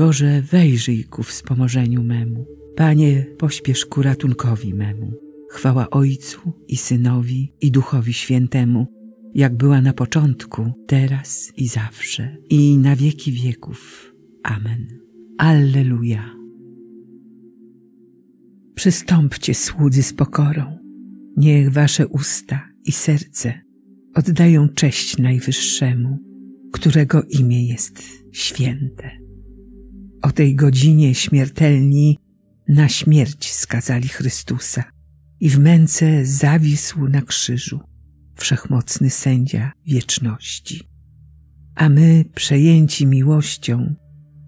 Boże, wejrzyj ku wspomożeniu memu. Panie, pośpiesz ku ratunkowi memu. Chwała Ojcu i Synowi i Duchowi Świętemu, jak była na początku, teraz i zawsze, i na wieki wieków. Amen. Alleluja. Przystąpcie, słudzy, z pokorą. Niech wasze usta i serce oddają cześć Najwyższemu, którego imię jest święte. O tej godzinie śmiertelni na śmierć skazali Chrystusa i w męce zawisł na krzyżu wszechmocny sędzia wieczności. A my, przejęci miłością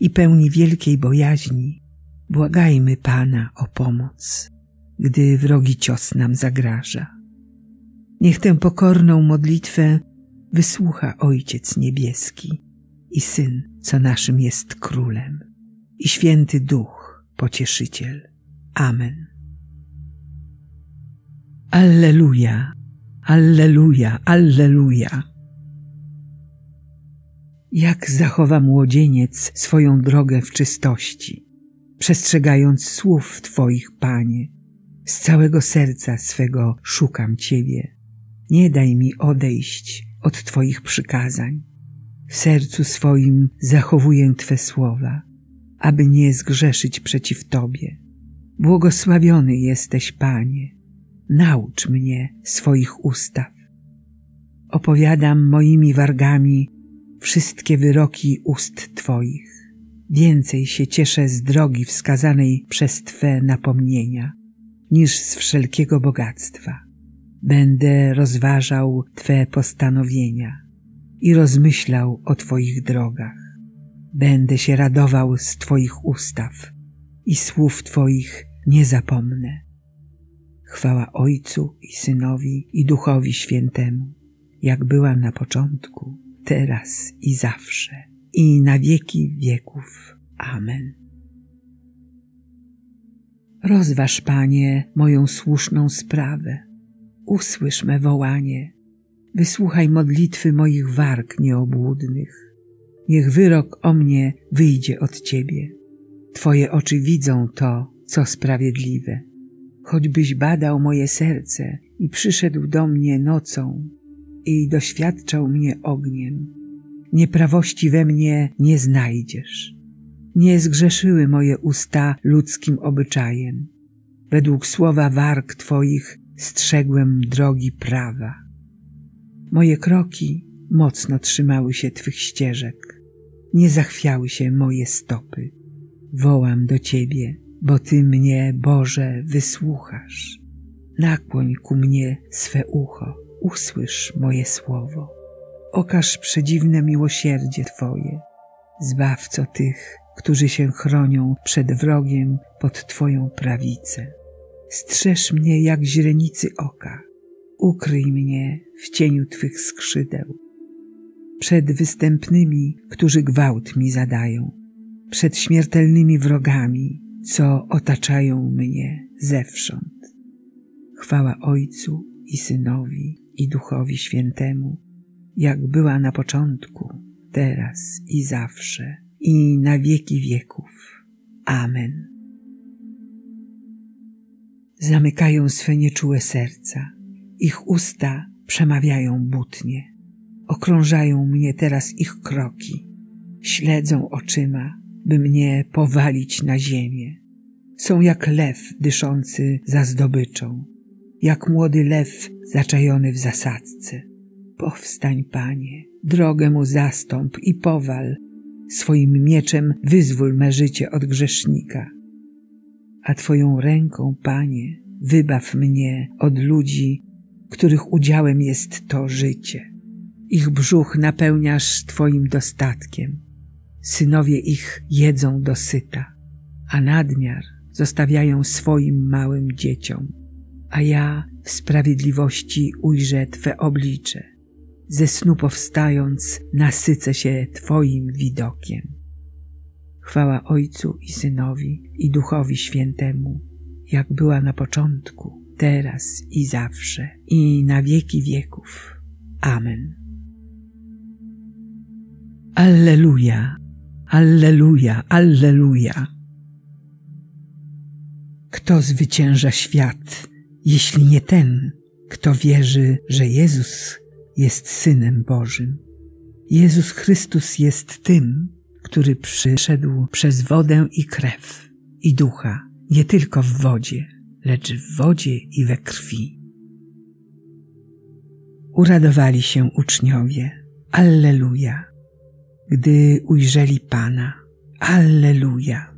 i pełni wielkiej bojaźni, błagajmy Pana o pomoc, gdy wrogi cios nam zagraża. Niech tę pokorną modlitwę wysłucha Ojciec Niebieski i Syn, co naszym jest Królem, i Święty Duch, Pocieszyciel. Amen. Alleluja, Alleluja, Alleluja. Jak zachowa młodzieniec swoją drogę w czystości, przestrzegając słów Twoich, Panie. Z całego serca swego szukam Ciebie. Nie daj mi odejść od Twoich przykazań. W sercu swoim zachowuję Twe słowa, aby nie zgrzeszyć przeciw Tobie. Błogosławiony jesteś, Panie naucz mnie swoich ustaw. Opowiadam moimi wargami wszystkie wyroki ust Twoich. Więcej się cieszę z drogi wskazanej przez Twe napomnienia, niż z wszelkiego bogactwa. Będę rozważał Twe postanowienia i rozmyślał o Twoich drogach. Będę się radował z Twoich ustaw i słów Twoich nie zapomnę. Chwała Ojcu i Synowi i Duchowi Świętemu, jak była na początku, teraz i zawsze, i na wieki wieków. Amen. Rozważ, Panie, moją słuszną sprawę. Usłysz me wołanie. Wysłuchaj modlitwy moich warg nieobłudnych. Niech wyrok o mnie wyjdzie od Ciebie. Twoje oczy widzą to, co sprawiedliwe choćbyś badał moje serce i przyszedł do mnie nocą i doświadczał mnie ogniem. Nieprawości we mnie nie znajdziesz. Nie zgrzeszyły moje usta ludzkim obyczajem. Według słowa warg Twoich strzegłem drogi prawa. Moje kroki mocno trzymały się Twych ścieżek. Nie zachwiały się moje stopy. Wołam do Ciebie, bo Ty mnie, Boże, wysłuchasz. Nakłoń ku mnie swe ucho, usłysz moje słowo. Okaż przedziwne miłosierdzie Twoje. Zbawco tych, którzy się chronią przed wrogiem pod Twoją prawicę. Strzeż mnie jak źrenicy oka. Ukryj mnie w cieniu Twych skrzydeł. Przed występnymi, którzy gwałt mi zadają. Przed śmiertelnymi wrogami, co otaczają mnie zewsząd. Chwała Ojcu i Synowi i Duchowi Świętemu, jak była na początku, teraz i zawsze, i na wieki wieków. Amen. Zamykają swe nieczułe serca, ich usta przemawiają butnie, okrążają mnie teraz ich kroki, śledzą oczyma, by mnie powalić na ziemię. Są jak lew dyszący za zdobyczą, jak młody lew zaczajony w zasadzce. Powstań, Panie, drogę mu zastąp i powal, swoim mieczem wyzwól me życie od grzesznika. A Twoją ręką, Panie, wybaw mnie od ludzi, których udziałem jest to życie. Ich brzuch napełniasz Twoim dostatkiem synowie ich jedzą dosyta, a nadmiar zostawiają swoim małym dzieciom. A ja w sprawiedliwości ujrzę Twe oblicze. Ze snu powstając, nasycę się Twoim widokiem. Chwała Ojcu i Synowi i Duchowi Świętemu, jak była na początku, teraz i zawsze, i na wieki wieków. Amen. Alleluja. Alleluja, Alleluja. Kto zwycięża świat, jeśli nie ten, kto wierzy, że Jezus jest Synem Bożym? Jezus Chrystus jest tym, który przyszedł przez wodę i krew i ducha, nie tylko w wodzie, lecz w wodzie i we krwi. Uradowali się uczniowie. Alleluja! Gdy ujrzeli Pana. Alleluja!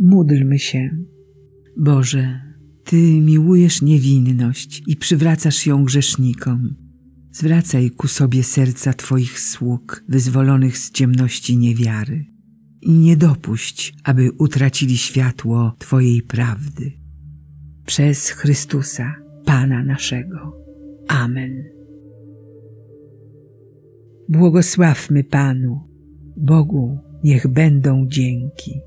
Módlmy się. Boże, Ty miłujesz niewinność i przywracasz ją grzesznikom. Zwracaj ku sobie serca Twoich sług, wyzwolonych z ciemności niewiary i nie dopuść, aby utracili światło Twojej prawdy. Przez Chrystusa, Pana naszego. Amen. Błogosławmy Panu, Bogu niech będą dzięki.